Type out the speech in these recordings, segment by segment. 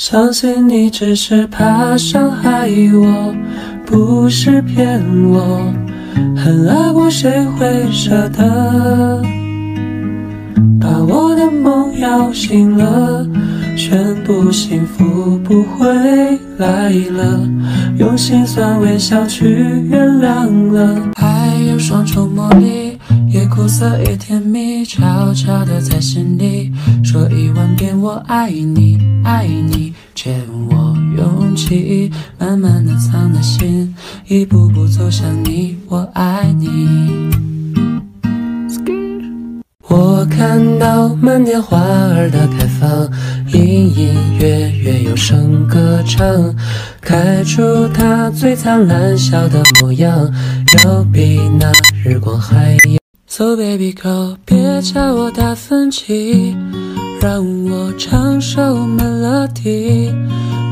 相信你只是怕伤害我，不是骗我。很爱过，谁会舍得？把我的梦摇醒了，宣布幸福不会来了，用心酸微笑去原谅了。爱有双重魔力，苦涩也甜蜜，悄悄的在心里说一万遍我爱你，爱你，欠我勇气，慢慢的藏在心，一步步走向你，我爱你。我看到满天花儿的开放，隐隐约约有声歌唱，开出它最灿烂笑的模样，要比那日光还要。So baby girl，别叫我达芬奇，让我唱首 melody，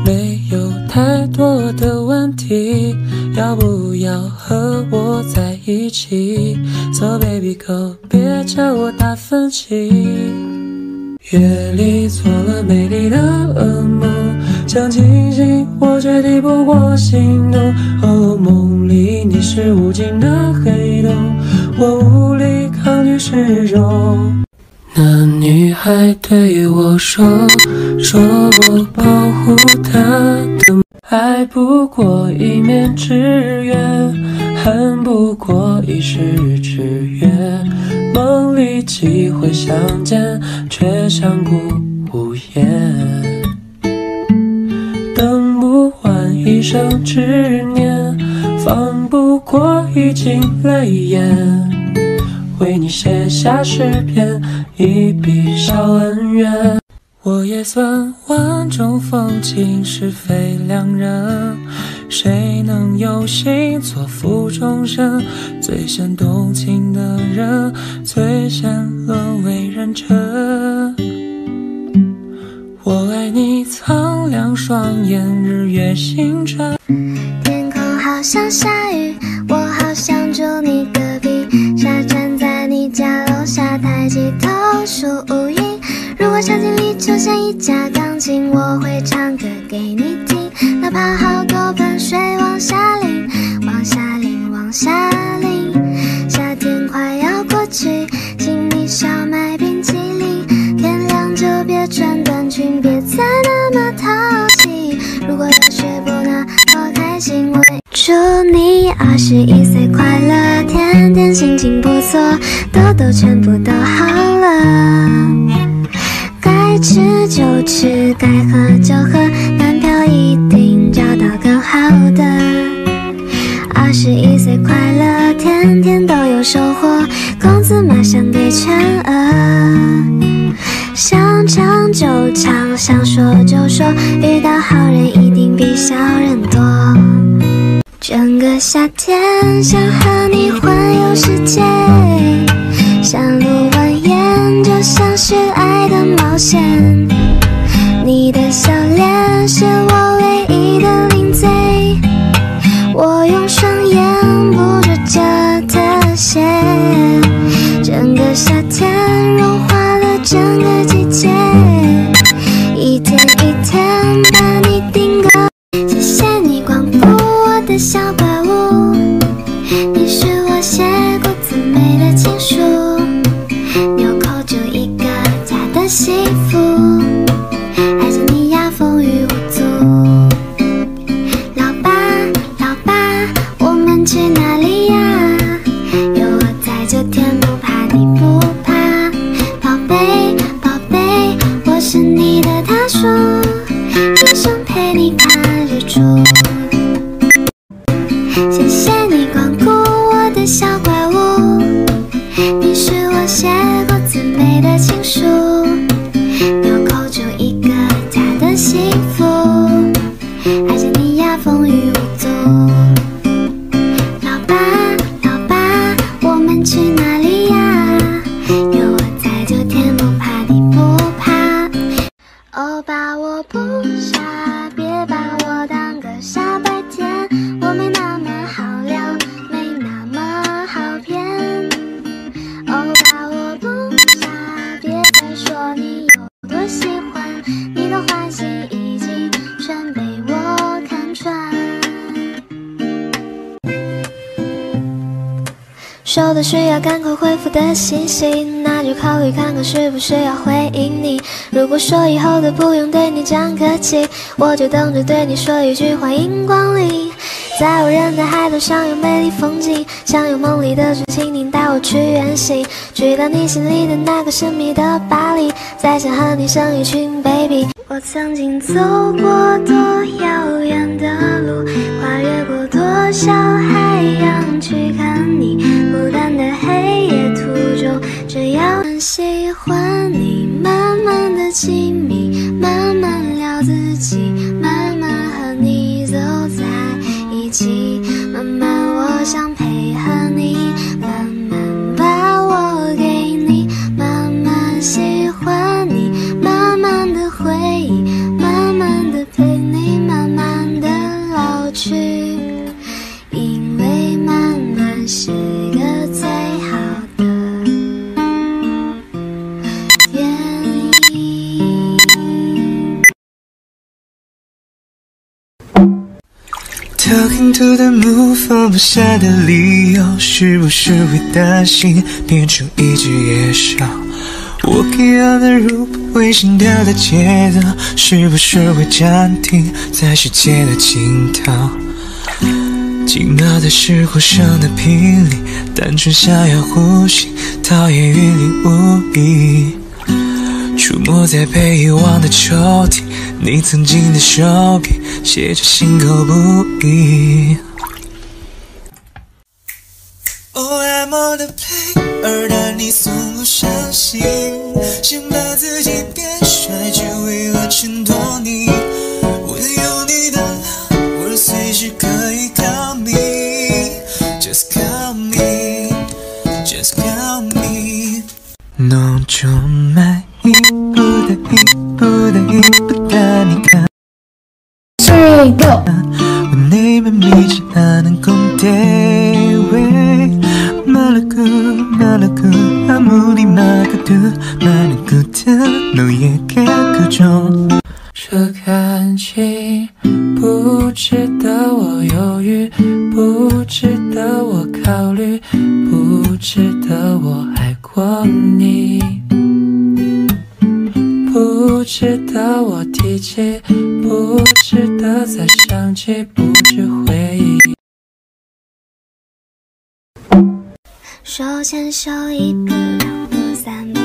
没有太多的问题，要不要和我在一起？So baby girl，别叫我达芬奇。夜里做了美丽的噩梦，想清醒我却抵不过心动。哦，梦里你是无尽的黑洞，我无无力抗拒始终。那女孩对我说，说我保护她的爱不过一面之缘，恨不过一时之约。梦里几回相见，却相顾无言。等不完一生执念，放不过一襟泪眼。为你写下诗篇，一笔消恩怨。我也算万种风情，是非两人。谁能有幸错付终身？最先动情的人，最先沦为人臣。我爱你苍凉双眼，日月星辰。天空好像下起头数乌云。如果场景里出现一架钢琴，我会唱歌给你听，哪怕好多盆水往下淋，往下淋，往下淋。夏天快要过去，请你少买冰淇淋。天亮就别穿短裙，别再那么淘气。如果大学不那么开心，我祝你二十一岁快乐，天天心情不错，痘痘全部都好该喝就喝，男票一定找到更好的。二十一岁快乐，天天都有收获，工资马上给全额。想唱就唱，想说就说，遇到好人一定比小人多。整个夏天想和你环游世界，山路蜿蜒就像是爱的冒险。小需要赶快回复的信息，那就考虑看看是不是要回应你。如果说以后都不用对你讲客气，我就等着对你说一句欢迎光临。在无人的海岛上有美丽风景，想有梦里的蜻蜓带我去远行，去到你心里的那个神秘的巴黎，再想和你生一群 baby。我曾经走过多 Talking to the moon 放不下的理由，是不是会担心变成一只野兽？Walking on the roof，会心跳的节奏，是不是会暂停在世界的尽头？奇妙的是互相的频率，单纯想要呼吸，讨厌云里雾里。出没在被遗忘的抽屉，你曾经的手笔写着心口不一。Oh, I'm on the plane，而但你从不相信，想把自己变帅，只为了衬托你。我有你的 love，我随时可以 call me，just call me，just call me。浓重Three go， 내 맘이지 않은 꿈때왜 말라고 말라고 아무리 막아도 많은 끝은 너에게 그저 这感情不值得我犹豫，不值得我考虑，不值得我爱过你，不值得我提起， 不值得再想起，不值回忆。手牵手，一步两步三步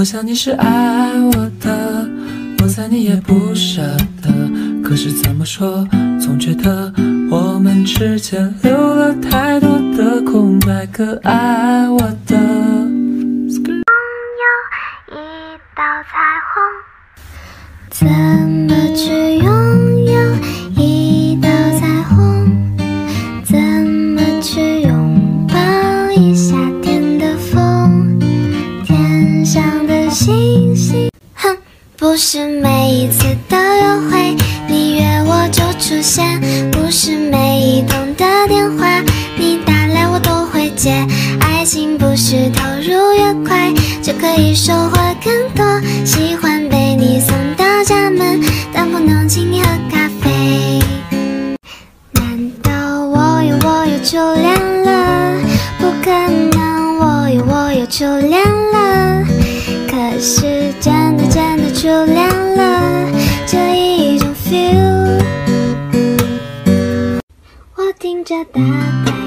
我想你是爱我的，我猜你也不舍得。可是怎么说，总觉得我们之间留了太多的空白。可爱我的，收获更多，喜欢被你送到家门，但不能请你喝咖啡。难道我有我有初恋了？不可能，我有我有初恋了。可是真的真的初恋了，这一种 feel。我听着大大。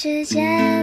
世界